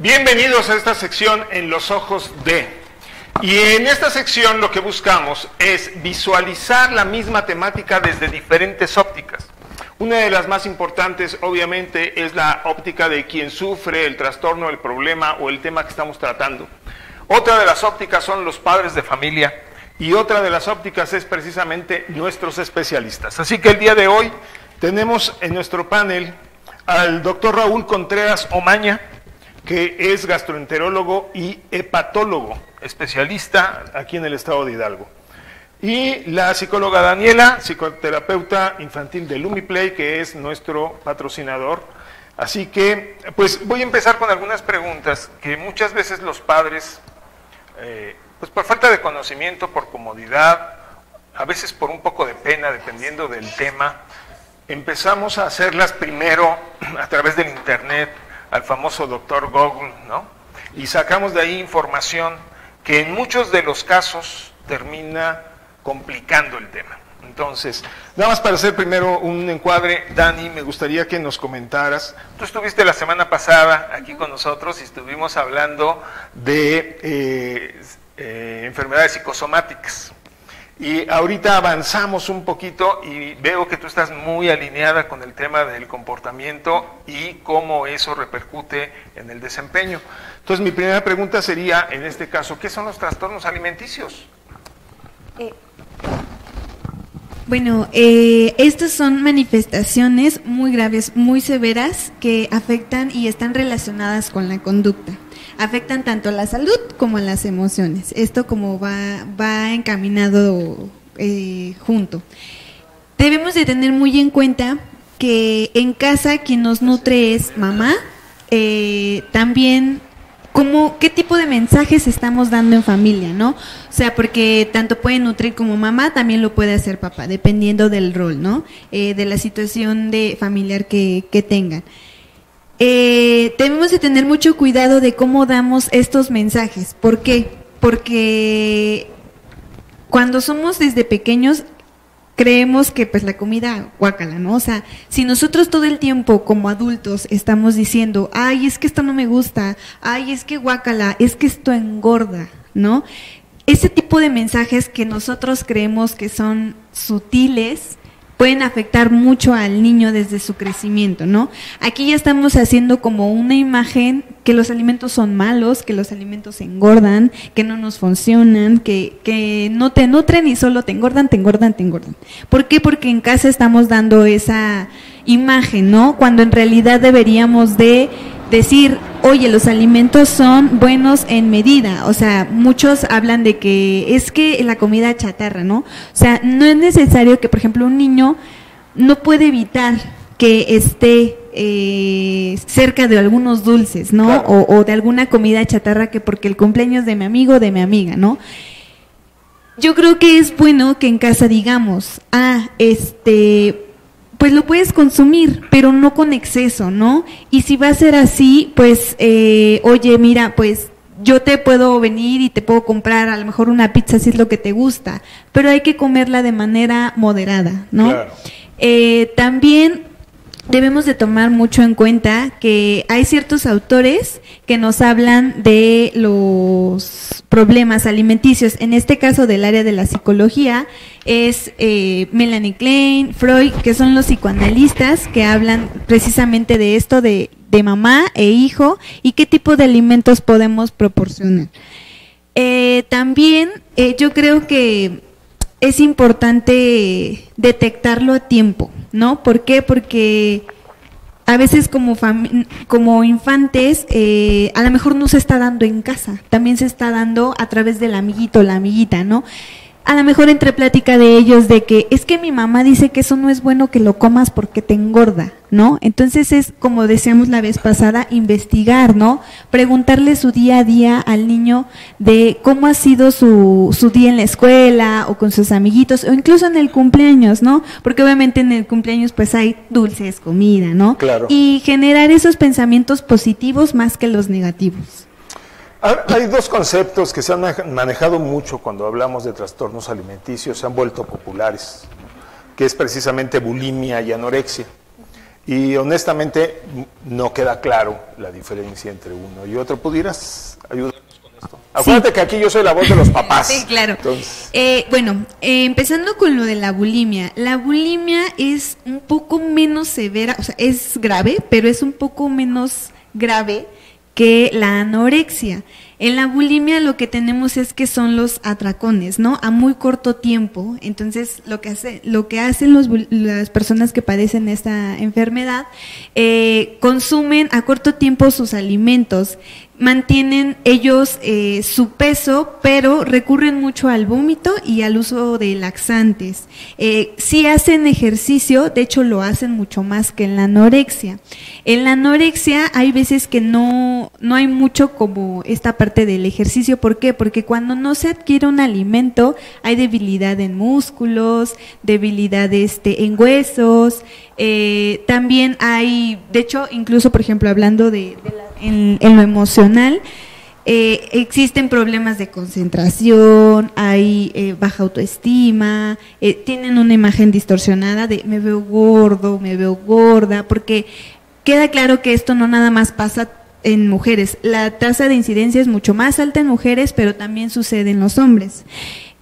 Bienvenidos a esta sección en los ojos de. Y en esta sección lo que buscamos es visualizar la misma temática desde diferentes ópticas. Una de las más importantes, obviamente, es la óptica de quien sufre el trastorno, el problema o el tema que estamos tratando. Otra de las ópticas son los padres de familia y otra de las ópticas es precisamente nuestros especialistas. Así que el día de hoy tenemos en nuestro panel al doctor Raúl Contreras Omaña, que es gastroenterólogo y hepatólogo, especialista aquí en el estado de Hidalgo. Y la psicóloga Daniela, psicoterapeuta infantil de Lumiplay, que es nuestro patrocinador. Así que, pues voy a empezar con algunas preguntas que muchas veces los padres, eh, pues por falta de conocimiento, por comodidad, a veces por un poco de pena, dependiendo del tema, empezamos a hacerlas primero a través del Internet, al famoso doctor Google, ¿no? Y sacamos de ahí información que en muchos de los casos termina complicando el tema. Entonces, nada más para hacer primero un encuadre, Dani, me gustaría que nos comentaras. Tú estuviste la semana pasada aquí con nosotros y estuvimos hablando de eh, eh, enfermedades psicosomáticas. Y ahorita avanzamos un poquito y veo que tú estás muy alineada con el tema del comportamiento y cómo eso repercute en el desempeño. Entonces mi primera pregunta sería, en este caso, ¿qué son los trastornos alimenticios? Eh, bueno, eh, estas son manifestaciones muy graves, muy severas, que afectan y están relacionadas con la conducta afectan tanto a la salud como a las emociones. Esto como va, va encaminado eh, junto. Debemos de tener muy en cuenta que en casa quien nos nutre es mamá, eh, también cómo, qué tipo de mensajes estamos dando en familia, ¿no? O sea, porque tanto puede nutrir como mamá, también lo puede hacer papá, dependiendo del rol, ¿no? Eh, de la situación de familiar que, que tengan eh, debemos de tener mucho cuidado de cómo damos estos mensajes. ¿Por qué? Porque cuando somos desde pequeños creemos que pues la comida guácala, ¿no? O sea, si nosotros todo el tiempo como adultos estamos diciendo, ay, es que esto no me gusta, ay, es que guácala, es que esto engorda, ¿no? Ese tipo de mensajes que nosotros creemos que son sutiles, pueden afectar mucho al niño desde su crecimiento, ¿no? Aquí ya estamos haciendo como una imagen que los alimentos son malos, que los alimentos engordan, que no nos funcionan, que, que no te nutren y solo te engordan, te engordan, te engordan. ¿Por qué? Porque en casa estamos dando esa imagen, ¿no? Cuando en realidad deberíamos de decir, oye, los alimentos son buenos en medida. O sea, muchos hablan de que es que la comida chatarra, ¿no? O sea, no es necesario que, por ejemplo, un niño no puede evitar que esté eh, cerca de algunos dulces, ¿no? O, o, de alguna comida chatarra que porque el cumpleaños de mi amigo o de mi amiga, ¿no? Yo creo que es bueno que en casa digamos, ah, este, pues lo puedes consumir, pero no con exceso, ¿no? Y si va a ser así, pues, eh, oye, mira, pues yo te puedo venir y te puedo comprar a lo mejor una pizza si es lo que te gusta, pero hay que comerla de manera moderada, ¿no? Eh, también debemos de tomar mucho en cuenta que hay ciertos autores que nos hablan de los problemas alimenticios. En este caso del área de la psicología es eh, Melanie Klein, Freud, que son los psicoanalistas que hablan precisamente de esto de, de mamá e hijo y qué tipo de alimentos podemos proporcionar. Eh, también eh, yo creo que es importante detectarlo a tiempo, ¿no? ¿Por qué? Porque a veces como, como infantes eh, a lo mejor no se está dando en casa, también se está dando a través del amiguito, la amiguita, ¿no? A lo mejor entre plática de ellos de que es que mi mamá dice que eso no es bueno que lo comas porque te engorda, ¿no? Entonces es como decíamos la vez pasada, investigar, ¿no? Preguntarle su día a día al niño de cómo ha sido su, su día en la escuela o con sus amiguitos o incluso en el cumpleaños, ¿no? Porque obviamente en el cumpleaños pues hay dulces, comida, ¿no? Claro. Y generar esos pensamientos positivos más que los negativos. Hay dos conceptos que se han manejado mucho cuando hablamos de trastornos alimenticios, se han vuelto populares, que es precisamente bulimia y anorexia. Y honestamente no queda claro la diferencia entre uno y otro. ¿Pudieras ayudarnos con esto? Acuérdate que aquí yo soy la voz de los papás. Sí, claro. Eh, bueno, eh, empezando con lo de la bulimia. La bulimia es un poco menos severa, o sea, es grave, pero es un poco menos grave que la anorexia. En la bulimia lo que tenemos es que son los atracones, ¿no? A muy corto tiempo. Entonces, lo que, hace, lo que hacen las personas que padecen esta enfermedad, eh, consumen a corto tiempo sus alimentos mantienen ellos eh, su peso, pero recurren mucho al vómito y al uso de laxantes. Eh, si hacen ejercicio, de hecho lo hacen mucho más que en la anorexia. En la anorexia hay veces que no, no hay mucho como esta parte del ejercicio. ¿Por qué? Porque cuando no se adquiere un alimento, hay debilidad en músculos, debilidad este, en huesos. Eh, también hay, de hecho, incluso, por ejemplo, hablando de, en, lo emocional, eh, existen problemas de concentración, hay eh, baja autoestima, tienen una imagen distorsionada de me veo gordo, me veo gorda, porque queda claro que esto no nada más pasa en mujeres. La tasa de incidencia es mucho más alta en mujeres, pero también sucede en los hombres.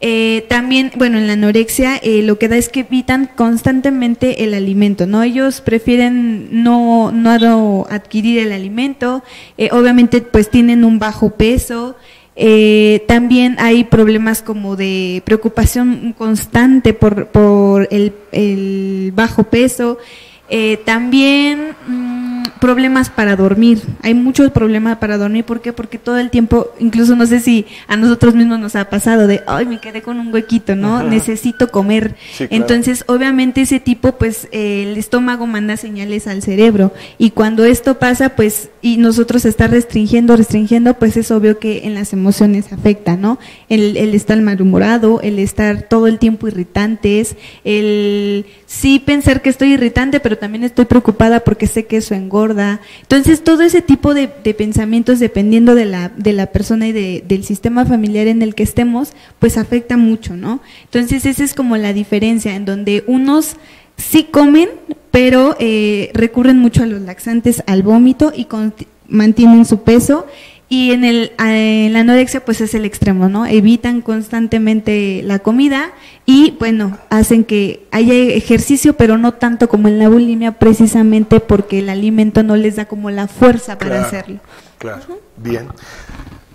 Eh, también, bueno, en la anorexia eh, lo que da es que evitan constantemente el alimento, ¿no? Ellos prefieren no, no adquirir el alimento, eh, obviamente pues tienen un bajo peso, también hay problemas como de preocupación constante por, por el, bajo peso, también... Mm, problemas para dormir. Hay muchos problemas para dormir. ¿Por qué? Porque todo el tiempo, incluso no sé si a nosotros mismos nos ha pasado de, ay, me quedé con un huequito, ¿no? Necesito comer. Entonces, obviamente ese tipo, pues el estómago manda señales al cerebro. Y cuando esto pasa, pues, y nosotros está restringiendo, restringiendo, pues es obvio que en las emociones afecta, ¿no? El, el estar malhumorado, el estar todo el tiempo irritantes, el sí pensar que estoy irritante, pero también estoy preocupada porque sé que eso engorda. Entonces, todo ese tipo de, pensamientos, dependiendo de la, de la persona y de, del sistema familiar en el que estemos, pues afecta mucho, ¿no? Entonces, esa es como la diferencia, en donde unos sí comen, pero eh, recurren mucho a los laxantes, al vómito y mantienen su peso y en, el, en la anorexia pues es el extremo, ¿no? Evitan constantemente la comida y bueno, hacen que haya ejercicio, pero no tanto como en la bulimia, precisamente porque el alimento no les da como la fuerza para hacerlo. Claro, bien.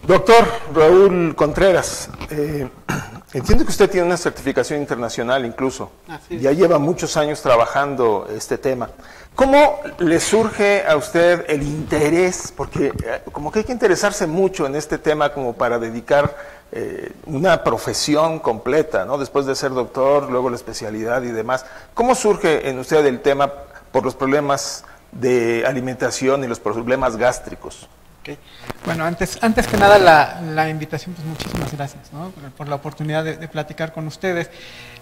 Doctor Raúl Contreras, eh, entiendo que usted tiene una certificación internacional incluso, ya lleva muchos años trabajando este tema. ¿Cómo le surge a usted el interés? Porque eh, como que hay que interesarse mucho en este tema como para dedicar eh, una profesión completa, ¿no? Después de ser doctor, luego la especialidad y demás. ¿Cómo surge en usted el tema por los problemas de alimentación y los problemas gástricos? Bueno, antes, antes que nada la, invitación, pues muchísimas gracias ¿no? por, la oportunidad de, platicar con ustedes.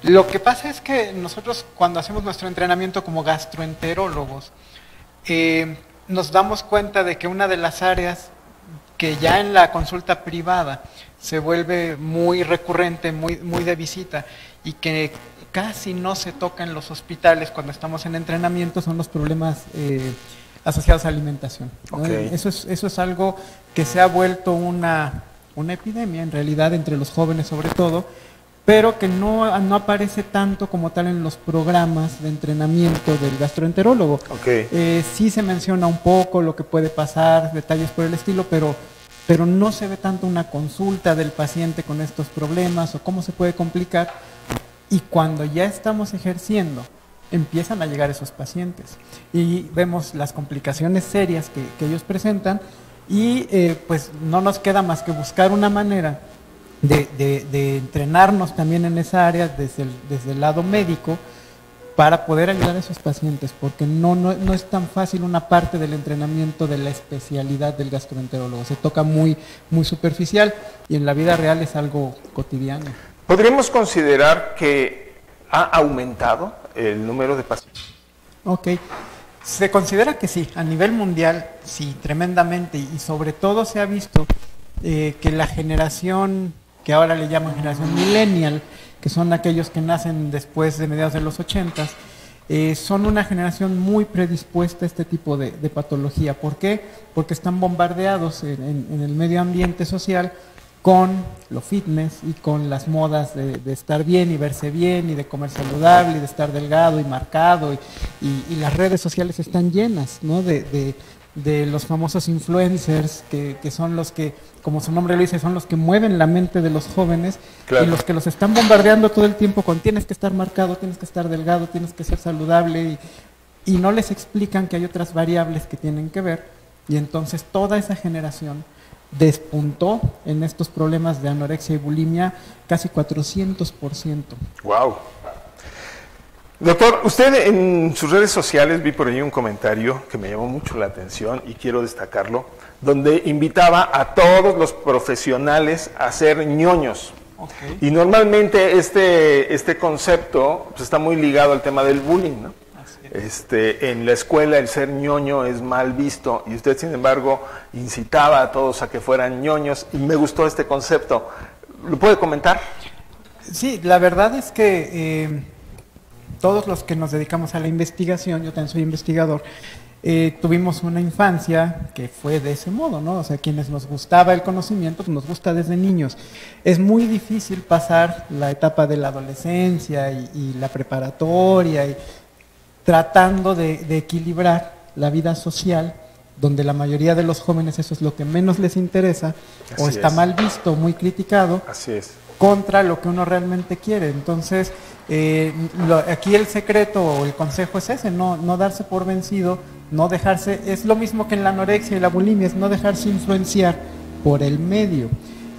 Lo que pasa es que nosotros cuando hacemos nuestro entrenamiento como gastroenterólogos, eh, nos damos cuenta de que una de las áreas que ya en la consulta privada se vuelve muy recurrente, muy, muy de visita y que casi no se toca en los hospitales cuando estamos en entrenamiento son los problemas eh, asociados a alimentación. Eso, es, eso es algo que se ha vuelto una, una epidemia en realidad entre los jóvenes sobre todo, pero que no, no, aparece tanto como tal en los programas de entrenamiento del gastroenterólogo. Eh, sí se menciona un poco lo que puede pasar, detalles por el estilo, pero, pero no se ve tanto una consulta del paciente con estos problemas o cómo se puede complicar. Y cuando ya estamos ejerciendo empiezan a llegar esos pacientes. Y vemos las complicaciones serias que, ellos presentan y eh, pues no nos queda más que buscar una manera de, entrenarnos también en esa área desde el, desde el, lado médico para poder ayudar a esos pacientes, porque no, no, no, es tan fácil una parte del entrenamiento de la especialidad del gastroenterólogo, se toca muy, muy superficial y en la vida real es algo cotidiano. ¿Podríamos considerar que ha aumentado el número de pacientes. Ok. Se considera que sí, a nivel mundial, sí, tremendamente, y sobre todo se ha visto eh, que la generación que ahora le llaman generación millennial, que son aquellos que nacen después de mediados de los ochentas, eh, son una generación muy predispuesta a este tipo de, patología. ¿Por qué? Porque están bombardeados en, el medio ambiente social con lo fitness y con las modas de, estar bien y verse bien y de comer saludable y de estar delgado y marcado y, las redes sociales están llenas ¿no? de, de los famosos influencers, que, son los que, como su nombre lo dice, son los que mueven la mente de los jóvenes y los que los están bombardeando todo el tiempo con tienes que estar marcado, tienes que estar delgado, tienes que ser saludable y, y no les explican que hay otras variables que tienen que ver y entonces toda esa generación despuntó en estos problemas de anorexia y bulimia casi 400%. ¡Wow! Doctor, usted en sus redes sociales vi por ahí un comentario que me llamó mucho la atención y quiero destacarlo, donde invitaba a todos los profesionales a ser ñoños. Y normalmente este, este concepto pues, está muy ligado al tema del bullying, ¿no? Este, en la escuela el ser ñoño es mal visto y usted, sin embargo, incitaba a todos a que fueran ñoños y me gustó este concepto. ¿Lo puede comentar? Sí, la verdad es que eh, todos los que nos dedicamos a la investigación, yo también soy investigador, eh, tuvimos una infancia que fue de ese modo, ¿no? O sea, quienes nos gustaba el conocimiento, pues nos gusta desde niños. Es muy difícil pasar la etapa de la adolescencia y, la preparatoria y tratando de, equilibrar la vida social, donde la mayoría de los jóvenes eso es lo que menos les interesa, o está mal visto, muy criticado. Así es contra lo que uno realmente quiere. Entonces, eh, aquí el secreto o el consejo es ese, no, no darse por vencido, no dejarse, es lo mismo que en la anorexia y la bulimia, es no dejarse influenciar por el medio,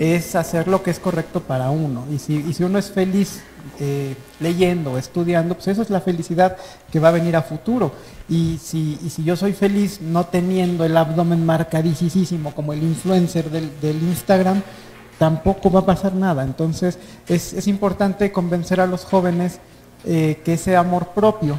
es hacer lo que es correcto para uno. Y si, y si uno es feliz eh, leyendo, estudiando, pues eso es la felicidad que va a venir a futuro. Y si, yo soy feliz no teniendo el abdomen marcadísimo como el influencer del, Instagram, tampoco va a pasar nada. Entonces es, es importante convencer a los jóvenes eh, que ese amor propio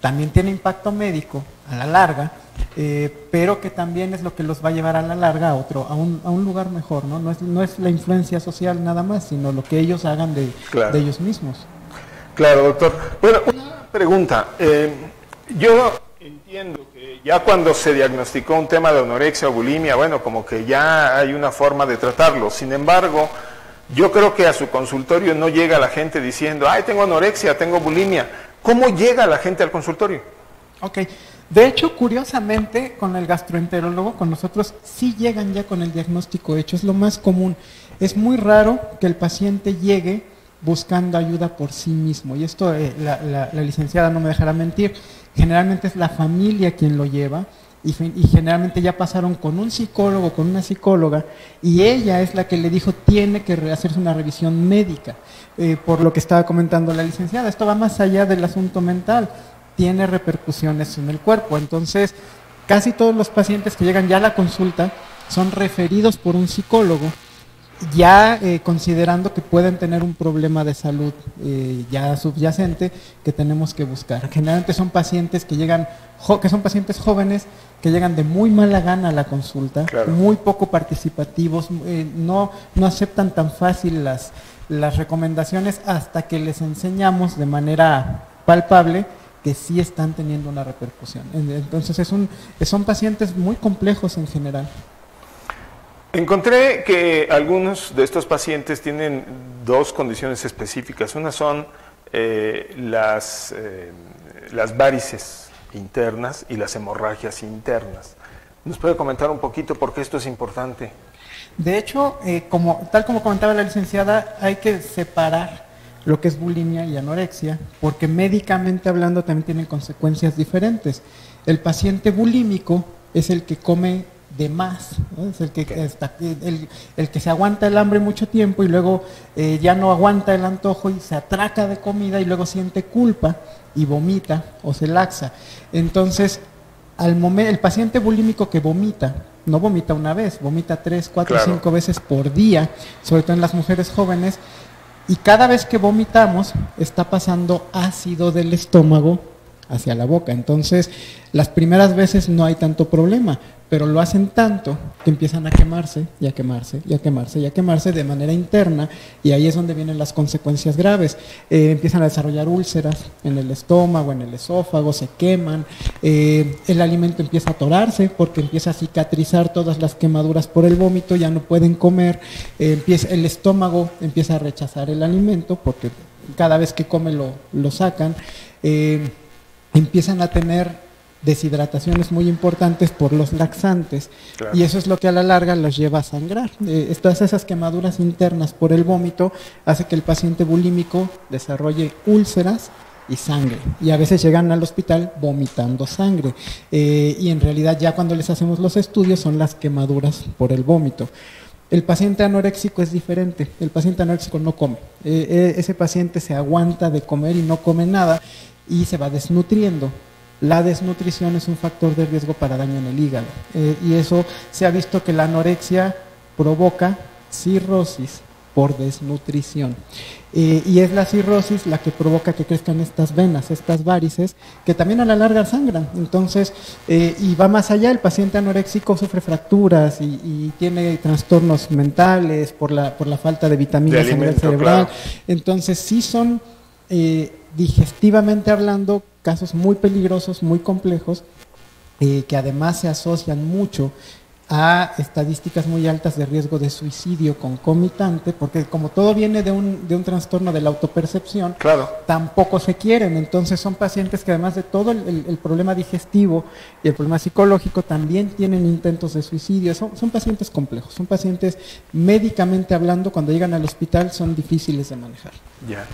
también tiene impacto médico a la larga, eh, pero que también es lo que los va a llevar a la larga a otro, a un, a un lugar mejor, ¿no? No es, no es la influencia social nada más, sino lo que ellos hagan de, de ellos mismos. Claro, doctor. Bueno, una pregunta. Eh, yo entiendo que ya cuando se diagnosticó un tema de anorexia o bulimia, bueno, como que ya hay una forma de tratarlo. Sin embargo, yo creo que a su consultorio no llega la gente diciendo, ay, tengo anorexia, tengo bulimia. ¿Cómo llega la gente al consultorio? Ok. De hecho, curiosamente, con el gastroenterólogo, con nosotros, sí llegan ya con el diagnóstico hecho. Es lo más común. Es muy raro que el paciente llegue buscando ayuda por sí mismo. Y esto eh, la, licenciada no me dejará mentir. Generalmente es la familia quien lo lleva y, generalmente ya pasaron con un psicólogo, con una psicóloga, y ella es la que le dijo tiene que hacerse una revisión médica, eh, por lo que estaba comentando la licenciada. Esto va más allá del asunto mental, tiene repercusiones en el cuerpo. Entonces, casi todos los pacientes que llegan ya a la consulta son referidos por un psicólogo ya eh, considerando que pueden tener un problema de salud eh, ya subyacente que tenemos que buscar. Generalmente son pacientes que llegan, que son pacientes jóvenes que llegan de muy mala gana a la consulta, muy poco participativos, eh, no, no aceptan tan fácil las, las recomendaciones hasta que les enseñamos de manera palpable que sí están teniendo una repercusión. Entonces es un, son pacientes muy complejos en general. Encontré que algunos de estos pacientes tienen dos condiciones específicas. Una son eh, las, eh, las varices internas y las hemorragias internas. ¿Nos puede comentar un poquito por qué esto es importante? De hecho, eh, como, tal como comentaba la licenciada, hay que separar lo que es bulimia y anorexia, porque médicamente hablando también tienen consecuencias diferentes. El paciente bulímico es el que come de más, es el que, el, que se aguanta el hambre mucho tiempo y luego eh, ya no aguanta el antojo y se atraca de comida y luego siente culpa y vomita o se laxa. Entonces, al momento, el paciente bulímico que vomita, no vomita una vez, vomita tres, cuatro, cinco veces por día, sobre todo en las mujeres jóvenes, y cada vez que vomitamos está pasando ácido del estómago hacia la boca. Entonces, las primeras veces no hay tanto problema, pero lo hacen tanto que empiezan a quemarse y a quemarse y a quemarse y a quemarse de manera interna y ahí es donde vienen las consecuencias graves. Eh, empiezan a desarrollar úlceras en el estómago, en el esófago, se queman, eh, el alimento empieza a atorarse porque empieza a cicatrizar todas las quemaduras por el vómito, ya no pueden comer, eh, empieza, el estómago empieza a rechazar el alimento porque cada vez que come lo, lo sacan, empiezan a tener deshidrataciones muy importantes por los laxantes y eso es lo que a la larga los lleva a sangrar. Eh, todas esas quemaduras internas por el vómito hace que el paciente bulímico desarrolle úlceras y sangre y a veces llegan al hospital vomitando sangre eh, y en realidad ya cuando les hacemos los estudios son las quemaduras por el vómito. El paciente anoréxico es diferente. El paciente anoréxico no come. Eh, ese paciente se aguanta de comer y no come nada y se va desnutriendo la desnutrición es un factor de riesgo para daño en el hígado. Eh, y eso se ha visto que la anorexia provoca cirrosis por desnutrición. Eh, y es la cirrosis la que provoca que crezcan estas venas, estas varices, que también a la larga sangran. Entonces, eh, y va más allá, el paciente anoréxico sufre fracturas y, tiene trastornos mentales por la, por la falta de vitaminas en el cerebral. Entonces, sí son digestivamente hablando casos muy peligrosos, muy complejos, eh, que además se asocian mucho a estadísticas muy altas de riesgo de suicidio concomitante, porque como todo viene de un, de un trastorno de la autopercepción, claro. tampoco se quieren. Entonces son pacientes que además de todo el, problema digestivo y el problema psicológico, también tienen intentos de suicidio. Son, son pacientes complejos, son pacientes médicamente hablando, cuando llegan al hospital son difíciles de manejar. Ya.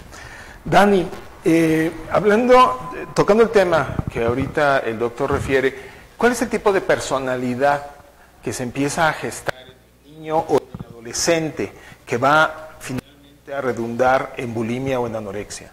Dani, eh, hablando, tocando el tema que ahorita el doctor refiere, ¿cuál es el tipo de personalidad que se empieza a gestar en el niño o en el adolescente que va finalmente a redundar en bulimia o en anorexia?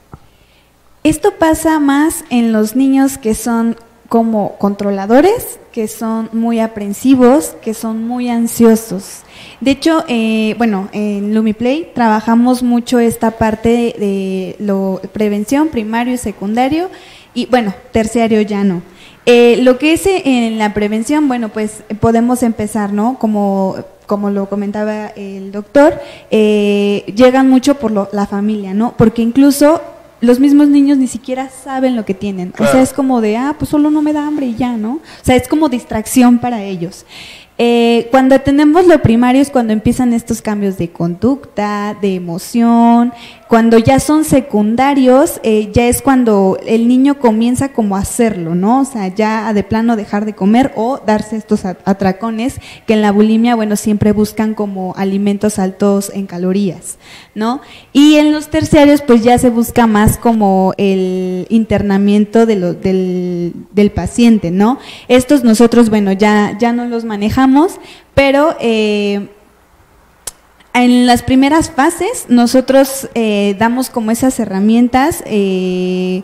Esto pasa más en los niños que son como controladores, que son muy aprensivos, que son muy ansiosos. De hecho, eh, bueno, en LumiPlay trabajamos mucho esta parte de, lo, prevención primario y secundario y bueno, terciario ya no. Eh, lo que es en la prevención, bueno, pues podemos empezar, ¿no? Como como lo comentaba el doctor, eh, llegan mucho por la familia, ¿no? Porque incluso los mismos niños ni siquiera saben lo que tienen. O sea, es como de, ah, pues solo no me da hambre y ya, ¿no? O sea, es como distracción para ellos. Eh, cuando tenemos lo primario es cuando empiezan estos cambios de conducta, de emoción, cuando ya son secundarios, eh, ya es cuando el niño comienza como a hacerlo, ¿no? O sea, ya de plano dejar de comer o darse estos atracones que en la bulimia, bueno, siempre buscan como alimentos altos en calorías, ¿no? Y en los terciarios, pues ya se busca más como el internamiento de del, del, paciente, ¿no? Estos nosotros, bueno, ya, ya no los manejamos, pero... Eh, en las primeras fases nosotros eh, damos como esas herramientas eh,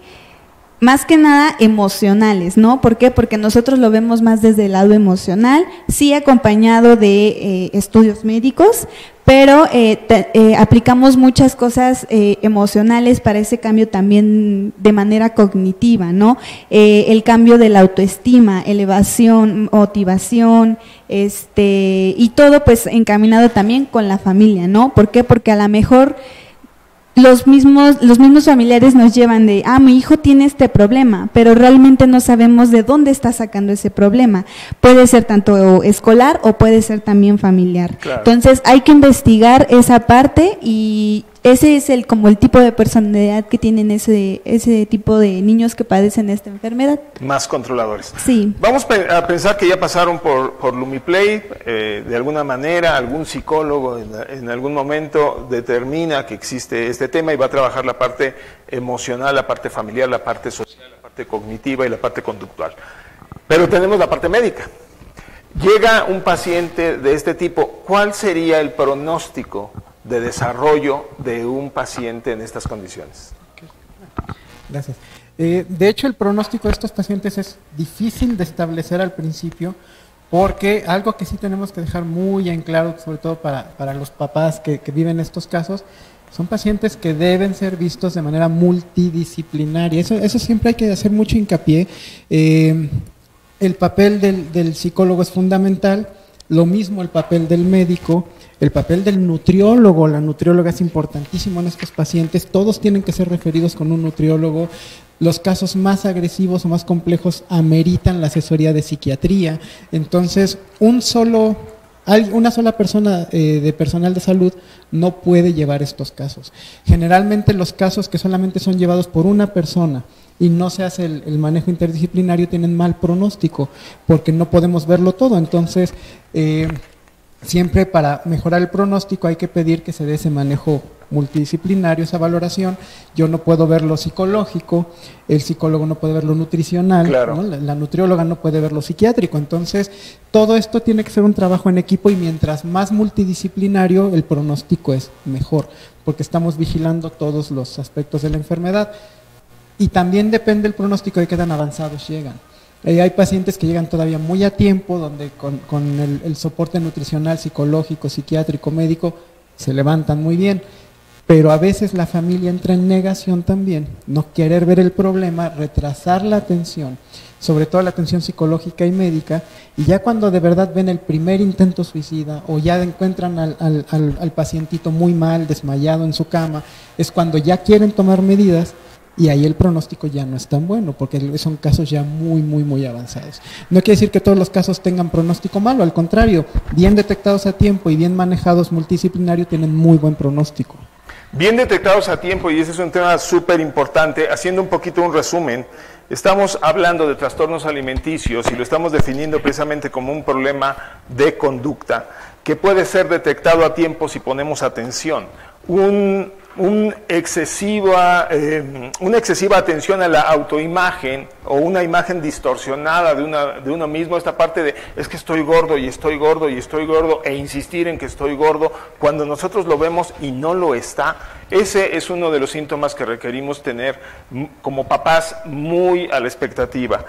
más que nada emocionales, ¿no? ¿Por qué? Porque nosotros lo vemos más desde el lado emocional, sí acompañado de estudios médicos, pero eh, eh, aplicamos muchas cosas eh, emocionales para ese cambio también de manera cognitiva, ¿no? el cambio de la autoestima, elevación, motivación, este, y todo pues encaminado también con la familia, ¿no? ¿Por qué? Porque a lo mejor los mismos, los mismos familiares nos llevan de, ah, mi hijo tiene este problema, pero realmente no sabemos de dónde está sacando ese problema. Puede ser tanto escolar o puede ser también familiar. Entonces hay que investigar esa parte y ese es el como el tipo de personalidad que tienen ese ese tipo de niños que padecen esta enfermedad. Más controladores. Sí. Vamos a pensar que ya pasaron por, por LumiPlay, eh, de alguna manera algún psicólogo en, en, algún momento determina que existe este tema y va a trabajar la parte emocional, la parte familiar, la parte social, la parte cognitiva y la parte conductual. Pero tenemos la parte médica. Llega un paciente de este tipo, ¿cuál sería el pronóstico de desarrollo de un paciente en estas condiciones. Gracias. Eh, de hecho, el pronóstico de estos pacientes es difícil de establecer al principio porque algo que sí tenemos que dejar muy en claro, sobre todo para, los papás que, viven estos casos, Son pacientes que deben ser vistos de manera multidisciplinaria. Eso, eso siempre hay que hacer mucho hincapié. Eh, el papel del, del psicólogo es fundamental, lo mismo el papel del médico, el papel del nutriólogo, la nutrióloga es importantísimo en estos pacientes, todos tienen que ser referidos con un nutriólogo. Los casos más agresivos o más complejos ameritan la asesoría de psiquiatría. Entonces, un solo, una sola persona eh, de personal de salud no puede llevar estos casos. Generalmente los casos que solamente son llevados por una persona y no se hace el, manejo interdisciplinario tienen mal pronóstico porque no podemos verlo todo. Entonces, eh, siempre para mejorar el pronóstico hay que pedir que se dé ese manejo multidisciplinario, esa valoración. Yo no puedo ver lo psicológico, el psicólogo no puede ver lo nutricional, la, nutrióloga no puede ver lo psiquiátrico. Entonces, todo esto tiene que ser un trabajo en equipo y mientras más multidisciplinario, el pronóstico es mejor, porque estamos vigilando todos los aspectos de la enfermedad. Y también depende del pronóstico de qué tan avanzados llegan. Eh, hay pacientes que llegan todavía muy a tiempo, donde con, el, soporte nutricional, psicológico, psiquiátrico, médico, se levantan muy bien. Pero a veces la familia entra en negación también, no querer ver el problema, retrasar la atención, sobre todo la atención psicológica y médica, y ya cuando de verdad ven el primer intento suicida o ya encuentran al, al, al pacientito muy mal, desmayado en su cama, es cuando ya quieren tomar medidas y ahí el pronóstico ya no es tan bueno, porque son casos ya muy, muy, muy avanzados. No quiere decir que todos los casos tengan pronóstico malo, al contrario, bien detectados a tiempo y bien manejados multidisciplinario tienen muy buen pronóstico. Bien detectados a tiempo, y ese es un tema súper importante, haciendo un poquito un resumen, estamos hablando de trastornos alimenticios y lo estamos definiendo precisamente como un problema de conducta que puede ser detectado a tiempo si ponemos atención. Un un eh, una excesiva atención a la autoimagen o una imagen distorsionada de, una, de uno mismo, esta parte de es que estoy gordo y estoy gordo y estoy gordo e insistir en que estoy gordo cuando nosotros lo vemos y no lo está, ese es uno de los síntomas que requerimos tener como papás muy a la expectativa.